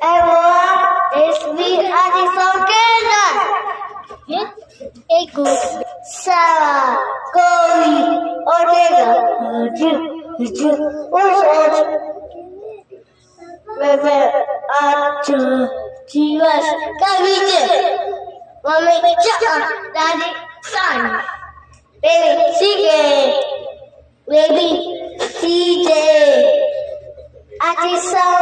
Everyone is with Addison Kenya. Ego, Sarah, Corey, Ortega, Ju, Ju, Urshot, Reverend Arthur, Jesus, Kavije, Mommy, Daddy, Son, Baby, CJ, Baby, CJ, Addison Kenya.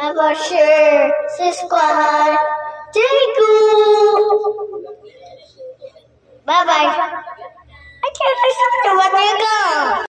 I'm for sure. Squad. Jingle. Bye bye. I can't listen to what they go.